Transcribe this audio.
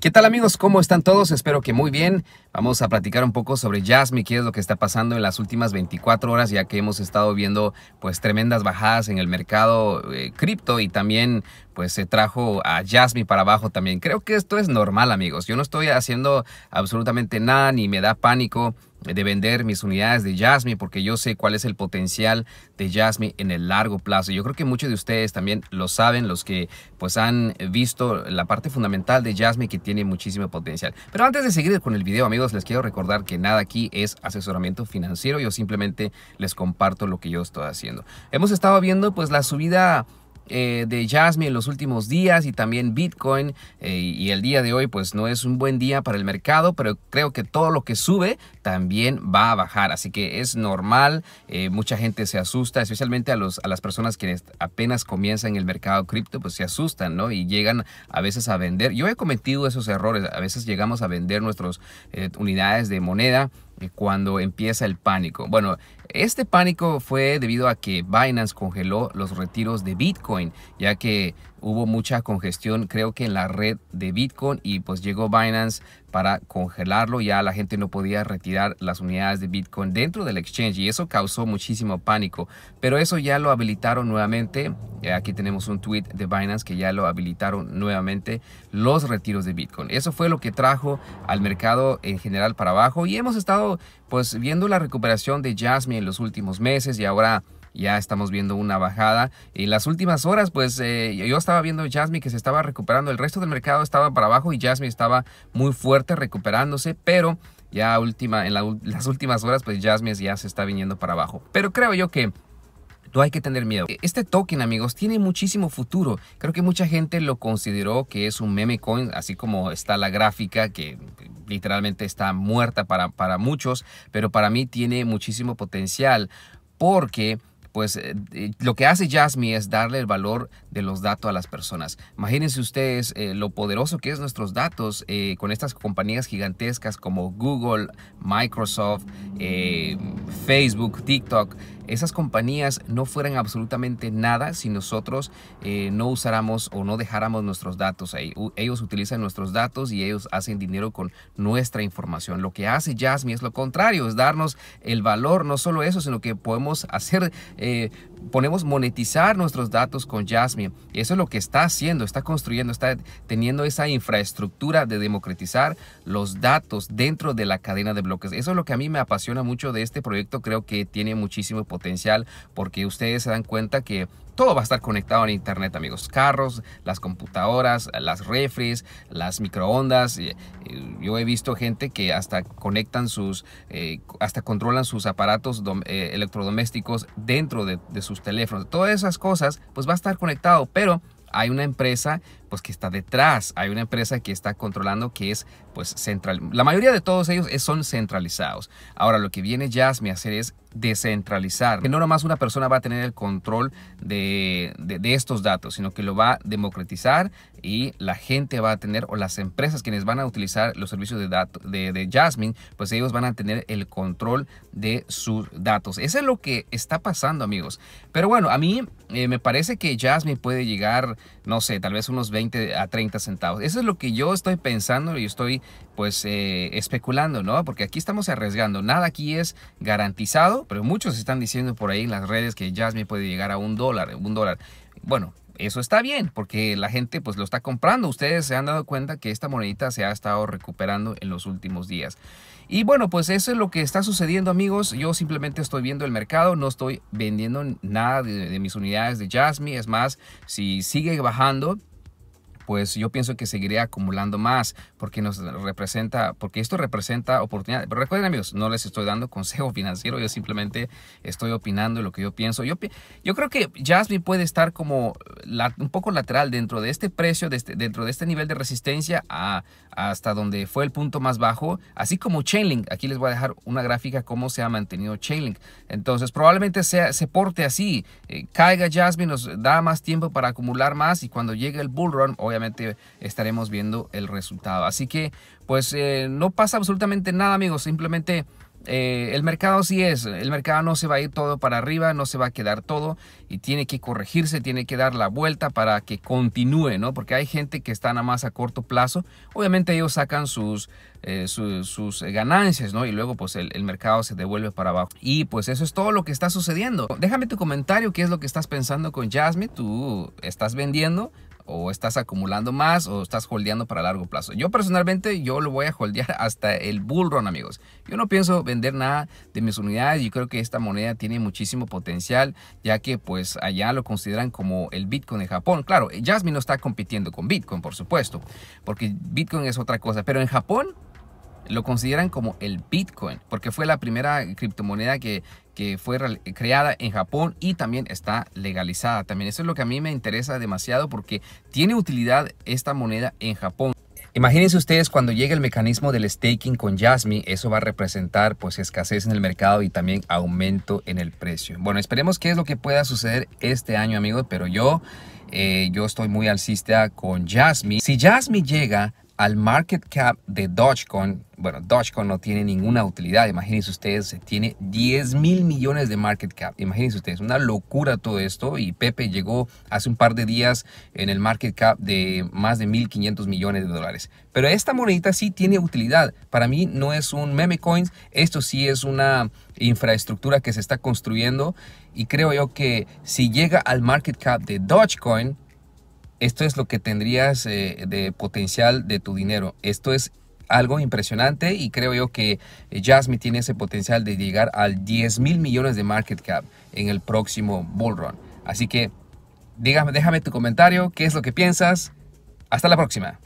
¿Qué tal amigos? ¿Cómo están todos? Espero que muy bien. Vamos a platicar un poco sobre Jasmine, qué es lo que está pasando en las últimas 24 horas, ya que hemos estado viendo pues tremendas bajadas en el mercado eh, cripto y también pues se trajo a Jasmine para abajo también. Creo que esto es normal amigos. Yo no estoy haciendo absolutamente nada ni me da pánico de vender mis unidades de Jasmine porque yo sé cuál es el potencial de Jasmine en el largo plazo. Yo creo que muchos de ustedes también lo saben, los que pues han visto la parte fundamental de Jasmine que tiene muchísimo potencial. Pero antes de seguir con el video, amigos, les quiero recordar que nada aquí es asesoramiento financiero. Yo simplemente les comparto lo que yo estoy haciendo. Hemos estado viendo pues la subida eh, de Jasmine en los últimos días y también Bitcoin eh, y el día de hoy pues no es un buen día para el mercado pero creo que todo lo que sube también va a bajar. Así que es normal eh, mucha gente se asusta especialmente a, los, a las personas que apenas comienzan el mercado cripto pues se asustan ¿no? y llegan a veces a vender. Yo he cometido esos errores. A veces llegamos a vender nuestras unidades de moneda cuando empieza el pánico. Bueno, este pánico fue debido a que Binance congeló los retiros de Bitcoin, ya que hubo mucha congestión creo que en la red de Bitcoin y pues llegó Binance para congelarlo, ya la gente no podía retirar las unidades de Bitcoin dentro del exchange y eso causó muchísimo pánico, pero eso ya lo habilitaron nuevamente, eh, aquí tenemos un tweet de Binance que ya lo habilitaron nuevamente los retiros de Bitcoin, eso fue lo que trajo al mercado en general para abajo y hemos estado pues viendo la recuperación de Jasmine en los últimos meses y ahora ya estamos viendo una bajada. Y las últimas horas, pues eh, yo estaba viendo Jasmine que se estaba recuperando, el resto del mercado estaba para abajo y Jasmine estaba muy fuerte recuperándose, pero ya última, en las últimas horas, pues Jasmine ya se está viniendo para abajo. Pero creo yo que no hay que tener miedo. Este token, amigos, tiene muchísimo futuro. Creo que mucha gente lo consideró que es un meme coin, así como está la gráfica que literalmente está muerta para, para muchos, pero para mí tiene muchísimo potencial porque pues eh, eh, lo que hace Jasmine es darle el valor de los datos a las personas. Imagínense ustedes eh, lo poderoso que es nuestros datos con estas compañías gigantescas como Google, Microsoft, Facebook, TikTok esas compañías no fueran absolutamente nada si nosotros eh, no usáramos o no dejáramos nuestros datos ahí. Ellos utilizan nuestros datos y ellos hacen dinero con nuestra información. Lo que hace Jasmine es lo contrario, es darnos el valor, no solo eso, sino que podemos hacer, eh, ponemos monetizar nuestros datos con Jasmine. Eso es lo que está haciendo, está construyendo, está teniendo esa infraestructura de democratizar los datos dentro de la cadena de bloques. Eso es lo que a mí me apasiona mucho de este proyecto. Creo que tiene muchísimo potencial potencial porque ustedes se dan cuenta que todo va a estar conectado en internet, amigos. Carros, las computadoras, las refres, las microondas. Yo he visto gente que hasta conectan sus, eh, hasta controlan sus aparatos eh, electrodomésticos dentro de, de sus teléfonos. Todas esas cosas, pues va a estar conectado, pero hay una empresa pues que está detrás, hay una empresa que está controlando que es pues central. La mayoría de todos ellos son centralizados. Ahora lo que viene Jasmine a hacer es descentralizar, que no nomás una persona va a tener el control de, de, estos datos, sino que lo va a democratizar y la gente va a tener, o las empresas quienes van a utilizar los servicios de, datos de, Jasmine, pues ellos van a tener el control de sus datos. Eso es lo que está pasando, amigos. Pero bueno, a mí eh, me parece que Jasmine puede llegar, no sé, tal vez unos 20 a 30 centavos. Eso es lo que yo estoy pensando y estoy pues eh, especulando, ¿no? Porque aquí estamos arriesgando. Nada aquí es garantizado, pero muchos están diciendo por ahí en las redes que Jasmine puede llegar a un dólar, un dólar. Bueno, eso está bien porque la gente pues lo está comprando. Ustedes se han dado cuenta que esta monedita se ha estado recuperando en los últimos días. Y bueno, pues eso es lo que está sucediendo amigos. Yo simplemente estoy viendo el mercado, no estoy vendiendo nada de, de mis unidades de Jasmine. Es más, si sigue bajando, pues yo pienso que seguiré acumulando más porque nos representa, porque esto representa oportunidad. Pero recuerden amigos, no les estoy dando consejo financiero, yo simplemente estoy opinando lo que yo pienso. Yo, yo creo que Jasmine puede estar como un poco lateral dentro de este precio, este, dentro de este nivel de resistencia a, hasta donde fue el punto más bajo, así como Chainlink. Aquí les voy a dejar una gráfica cómo se ha mantenido Chainlink. Entonces probablemente se porte así, eh, caiga Jasmine, nos da más tiempo para acumular más y cuando llegue el bull run, obviamente estaremos viendo el resultado. Así que pues eh, no pasa absolutamente nada amigos, simplemente eh, el mercado sí es, el mercado no se va a ir todo para arriba, no se va a quedar todo y tiene que corregirse, tiene que dar la vuelta para que continúe, ¿no? Porque hay gente que está nada más a corto plazo, obviamente ellos sacan sus, eh, sus ganancias, ¿no? Y luego pues el, el, mercado se devuelve para abajo. Y pues eso es todo lo que está sucediendo. Déjame tu comentario, qué es lo que estás pensando con Jasmine, tú estás vendiendo, o estás acumulando más o estás holdeando para largo plazo. Yo personalmente yo lo voy a holdear hasta el bull run, amigos. Yo no pienso vender nada de mis unidades. Yo creo que esta moneda tiene muchísimo potencial, ya que pues allá lo consideran como el Bitcoin de Japón. Claro, Jasmine no está compitiendo con Bitcoin, por supuesto, porque Bitcoin es otra cosa, pero en Japón lo consideran como el Bitcoin, porque fue la primera criptomoneda que, que fue creada en Japón y también está legalizada. También eso es lo que a mí me interesa demasiado porque tiene utilidad esta moneda en Japón. Imagínense ustedes cuando llegue el mecanismo del staking con Jasmine, eso va a representar pues escasez en el mercado y también aumento en el precio. Bueno, esperemos qué es lo que pueda suceder este año amigos, pero yo, eh, yo estoy muy alcista con Jasmine. Si Jasmine llega al market cap de Dogecoin, bueno, Dogecoin no tiene ninguna utilidad. Imagínense ustedes, tiene 10 mil millones de market cap. Imagínense ustedes, una locura todo esto. Y Pepe llegó hace un par de días en el market cap de más de 1.500 millones de dólares. Pero esta monedita sí tiene utilidad. Para mí no es un meme coin, esto sí es una infraestructura que se está construyendo. Y creo yo que si llega al market cap de Dogecoin, esto es lo que tendrías eh, de potencial de tu dinero. Esto es algo impresionante y creo yo que eh, Jasmine tiene ese potencial de llegar al 10 mil millones de market cap en el próximo bull run. Así que déjame tu comentario, qué es lo que piensas. Hasta la próxima.